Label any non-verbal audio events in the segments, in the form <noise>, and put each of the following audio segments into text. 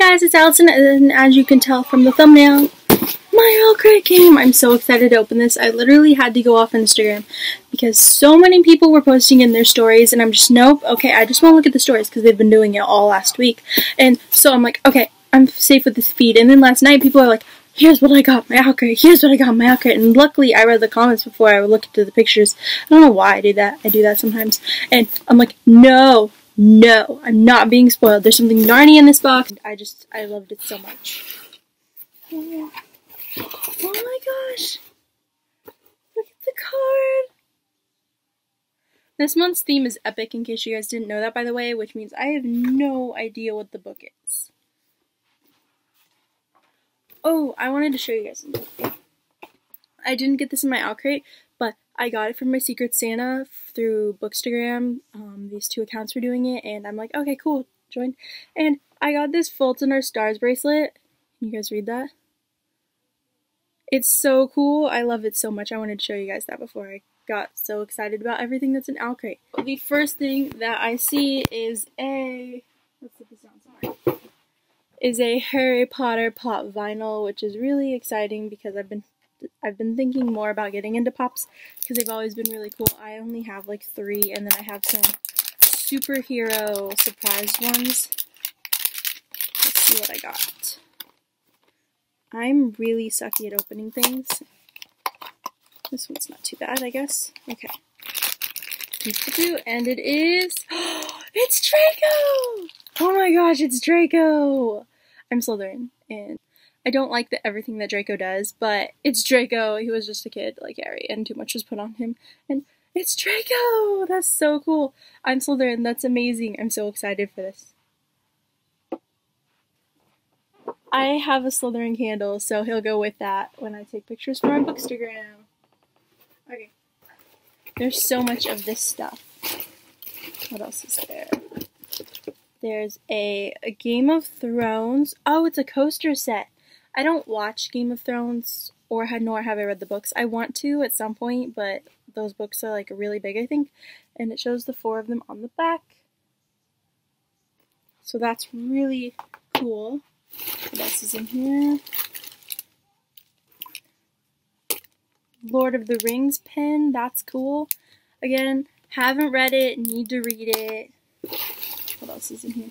guys, it's Allison, and as you can tell from the thumbnail, my Crate game! I'm so excited to open this. I literally had to go off Instagram because so many people were posting in their stories, and I'm just, nope, okay, I just want to look at the stories because they've been doing it all last week. And so I'm like, okay, I'm safe with this feed. And then last night, people are like, here's what I got, my Crate, here's what I got, my Crate. And luckily, I read the comments before I would look into the pictures. I don't know why I do that. I do that sometimes. And I'm like, no, no, I'm not being spoiled. There's something Narnia in this box. I just, I loved it so much. Oh, my gosh. Look at the card. This month's theme is epic, in case you guys didn't know that, by the way, which means I have no idea what the book is. Oh, I wanted to show you guys something. I didn't get this in my OwlCrate, but I got it from my Secret Santa through Bookstagram. Um, these two accounts were doing it, and I'm like, okay, cool, join. And I got this Fault in Our Stars bracelet. Can you guys read that? It's so cool. I love it so much. I wanted to show you guys that before I got so excited about everything that's in OwlCrate. The first thing that I see is a let's put this down. Sorry. Is a Harry Potter pop vinyl, which is really exciting because I've been I've been thinking more about getting into pops because they've always been really cool. I only have like three, and then I have some superhero surprise ones. Let's see what I got. I'm really sucky at opening things. This one's not too bad, I guess. Okay. And it is... <gasps> it's Draco! Oh my gosh, it's Draco! I'm Slytherin, and I don't like the, everything that Draco does, but it's Draco. He was just a kid like Harry, and too much was put on him. And it's Draco! That's so cool. I'm Slytherin. That's amazing. I'm so excited for this. I have a Slytherin candle, so he'll go with that when I take pictures for my Bookstagram. Okay. There's so much of this stuff. What else is there? There's a, a Game of Thrones. Oh, it's a coaster set. I don't watch Game of Thrones or nor have I read the books. I want to at some point, but those books are like really big, I think. And it shows the four of them on the back. So that's really cool. What else is in here? Lord of the Rings pen. That's cool. Again, haven't read it, need to read it. What else is in here?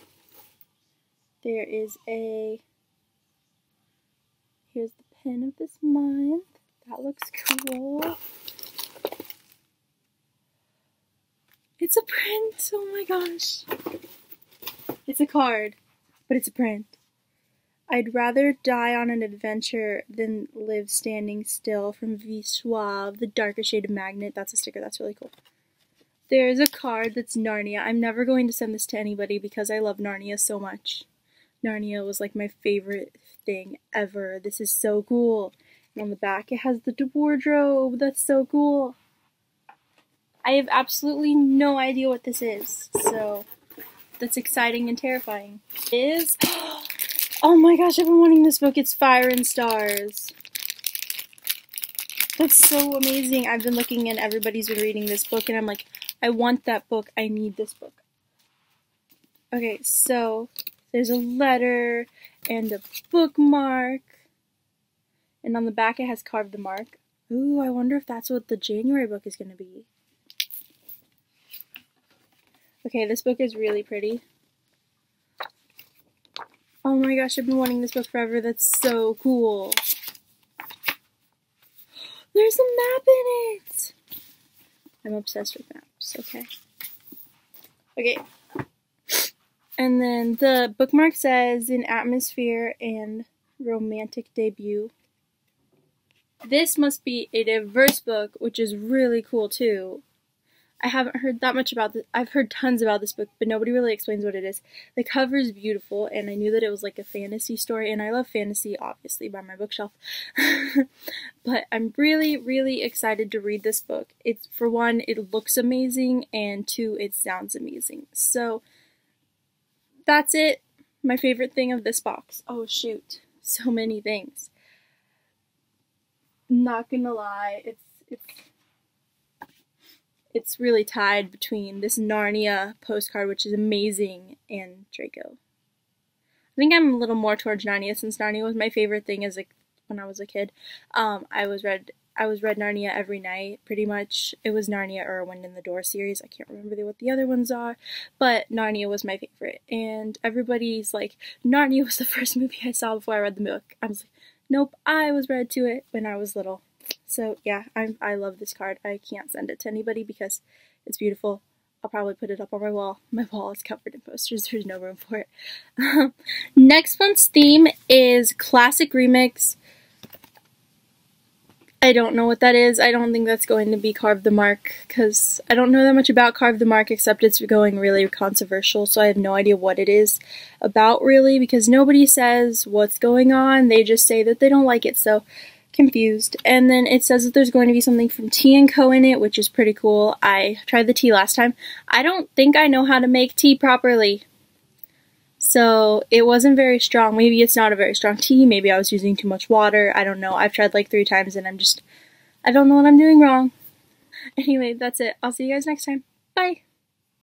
There is a Here's the pin of this month. That looks cool. It's a print! Oh my gosh! It's a card, but it's a print. I'd rather die on an adventure than live standing still from V.E. Schwab, the darker shade of magic. That's a sticker, that's really cool. There's a card that's Narnia. I'm never going to send this to anybody because I love Narnia so much. Narnia was like my favorite thing ever. This is so cool. And on the back it has the wardrobe. That's so cool. I have absolutely no idea what this is. So that's exciting and terrifying. It is <gasps> Oh my gosh, I've been wanting this book. It's Fire and Stars. That's so amazing. I've been looking and everybody's been reading this book and I'm like, I want that book. I need this book. Okay, so there's a letter and a bookmark. And on the back it has carved the mark. Ooh, I wonder if that's what the January book is going to be. Okay, this book is really pretty. Oh my gosh, I've been wanting this book forever. That's so cool. There's a map in it! I'm obsessed with maps, okay. Okay, and then the bookmark says an atmosphere and romantic debut. This must be a diverse book, which is really cool too. I haven't heard that much about this. I've heard tons about this book, but nobody really explains what it is. The cover is beautiful, and I knew that it was like a fantasy story, and I love fantasy, obviously, by my bookshelf. <laughs> but I'm really, really excited to read this book. It's, for one, it looks amazing, and two, it sounds amazing. So, that's it. My favorite thing of this box. Oh shoot, so many things. Not gonna lie, it's it's it's really tied between this Narnia postcard, which is amazing, and Draco. I think I'm a little more towards Narnia since Narnia was my favorite thing as a when I was a kid. Um, I was read I was read Narnia every night, pretty much. It was Narnia or a Wind in the Door series. I can't remember what the other ones are, but Narnia was my favorite. And everybody's like, Narnia was the <laughs> first movie I saw before I read the book. I was like, nope, I was read to it when I was little. So yeah, I I love this card. I can't send it to anybody because it's beautiful. I'll probably put it up on my wall. My wall is covered in posters. <laughs> There's no room for it. <laughs> Next month's theme is classic remix. I don't know what that is. I don't think that's going to be Carve the Mark because I don't know that much about Carve the Mark except it's going really controversial, so I have no idea what it is about really because nobody says what's going on. They just say that they don't like it, so confused. And then it says that there's going to be something from Tea & Co. in it, which is pretty cool. I tried the tea last time. I don't think I know how to make tea properly. So it wasn't very strong. Maybe it's not a very strong tea. Maybe I was using too much water. I don't know. I've tried like three times and I'm just, I don't know what I'm doing wrong. <laughs> Anyway, that's it. I'll see you guys next time. Bye.